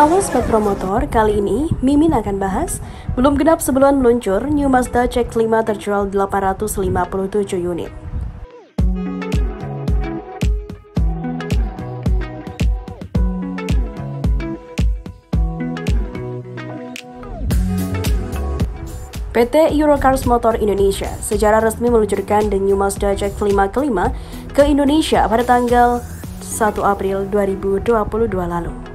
Halo Sobat Promotor, kali ini Mimin akan bahas Belum genap sebulan meluncur, New Mazda CX-5 terjual 857 unit PT Eurocars Motor Indonesia secara resmi meluncurkan The New Mazda CX-5 kelima ke Indonesia pada tanggal 1 April 2022 lalu.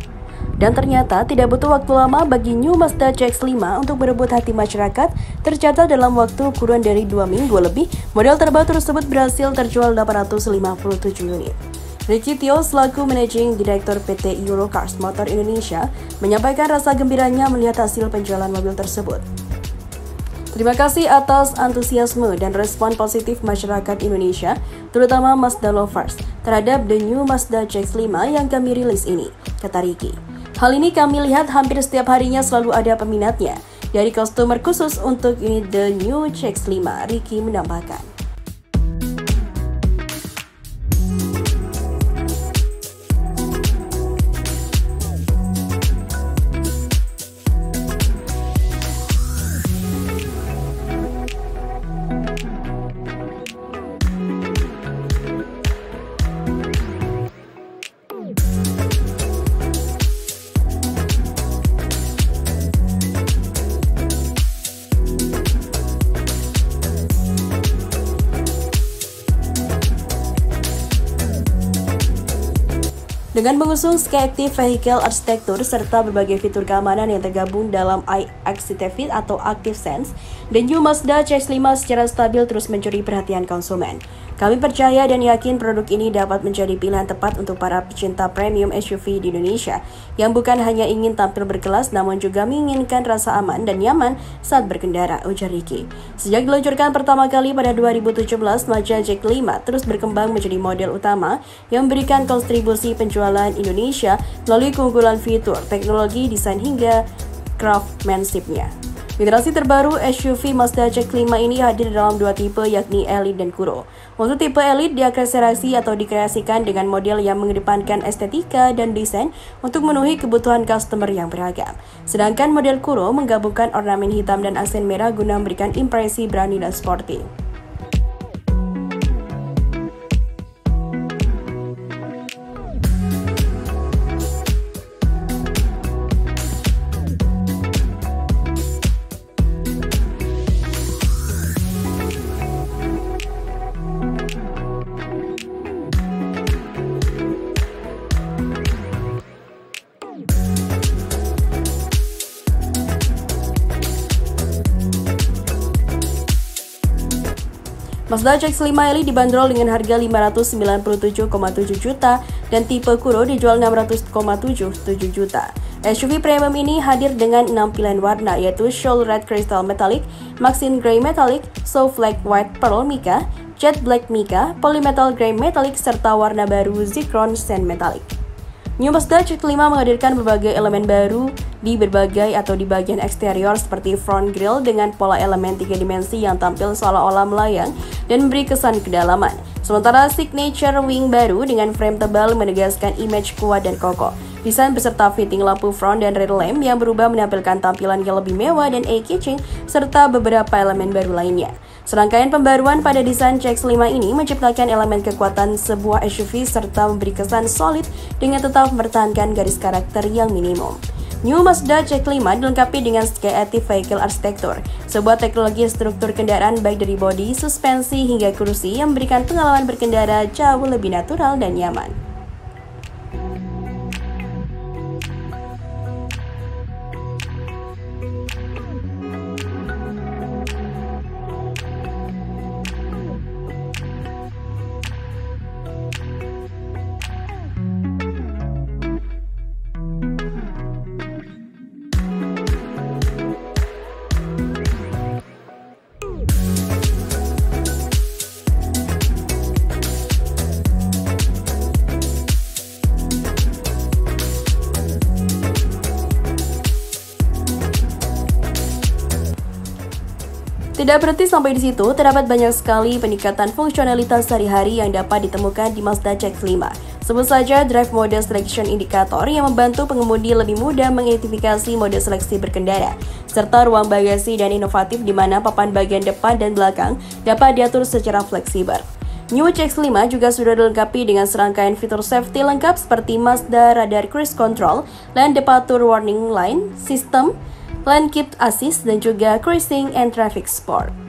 Dan ternyata tidak butuh waktu lama bagi New Mazda CX-5 untuk berebut hati masyarakat, tercatat dalam waktu kurun dari dua minggu lebih, model terbaru tersebut berhasil terjual 857 unit. Ricky Tio selaku Managing Director PT Eurocars Motor Indonesia menyampaikan rasa gembiranya melihat hasil penjualan mobil tersebut. Terima kasih atas antusiasme dan respon positif masyarakat Indonesia, terutama Mazda Lovers, terhadap the new Mazda CX-5 yang kami rilis ini, kata Ricky. Hal ini kami lihat hampir setiap harinya selalu ada peminatnya. Dari customer khusus untuk unit The New CX-5, Ricky menambahkan. Dengan mengusung Skyactiv Vehicle Architecture serta berbagai fitur keamanan yang tergabung dalam iActive atau Active Sense, dan New Mazda CX-5 secara stabil terus mencuri perhatian konsumen. Kami percaya dan yakin produk ini dapat menjadi pilihan tepat untuk para pecinta premium SUV di Indonesia yang bukan hanya ingin tampil berkelas namun juga menginginkan rasa aman dan nyaman saat berkendara, ujar Ricky. Sejak diluncurkan pertama kali pada 2017, Mazda CX-5 terus berkembang menjadi model utama yang memberikan kontribusi penjualan Indonesia melalui keunggulan fitur, teknologi, desain hingga craftsmanship-nya. Generasi terbaru SUV Mazda CX-5 ini hadir dalam dua tipe yakni Elite dan Kuro. Untuk tipe Elite diakselerasi atau dikreasikan dengan model yang mengedepankan estetika dan desain untuk memenuhi kebutuhan customer yang beragam. Sedangkan model Kuro menggabungkan ornamen hitam dan aksen merah guna memberikan impresi berani dan sporty. Mazda CX-5 Elite dibanderol dengan harga 597,7 juta dan tipe Kuro dijual 600,77 juta. SUV premium ini hadir dengan 6 pilihan warna yaitu Shoal Red Crystal Metallic, Maxine Grey Metallic, Soft Black White Pearl Mica, Jet Black Mica, Polymetal Grey Metallic, serta warna baru Zikron Sand Metallic. New Mazda CX-5 menghadirkan berbagai elemen baru di berbagai atau di bagian eksterior seperti front grille dengan pola elemen tiga dimensi yang tampil seolah-olah melayang dan memberi kesan kedalaman. Sementara signature wing baru dengan frame tebal menegaskan image kuat dan kokoh. Desain beserta fitting lampu front dan rear lamp yang berubah menampilkan tampilan yang lebih mewah dan eye-catching serta beberapa elemen baru lainnya. Serangkaian pembaruan pada desain CX-5 ini menciptakan elemen kekuatan sebuah SUV serta memberi kesan solid dengan tetap mempertahankan garis karakter yang minimum. New Mazda CX-5 dilengkapi dengan Skyactiv Vehicle Architecture, sebuah teknologi struktur kendaraan baik dari bodi, suspensi, hingga kursi yang memberikan pengalaman berkendara jauh lebih natural dan nyaman. Tidak berhenti sampai di situ, terdapat banyak sekali peningkatan fungsionalitas sehari-hari yang dapat ditemukan di Mazda CX-5. Sebut saja Drive Mode Selection Indicator yang membantu pengemudi lebih mudah mengidentifikasi mode seleksi berkendara, serta ruang bagasi dan inovatif di mana papan bagian depan dan belakang dapat diatur secara fleksibel. New CX-5 juga sudah dilengkapi dengan serangkaian fitur safety lengkap seperti Mazda Radar Cruise Control, Lane Departure Warning Line, System, Lane Keep Assist, dan juga Cruising and Traffic Sport.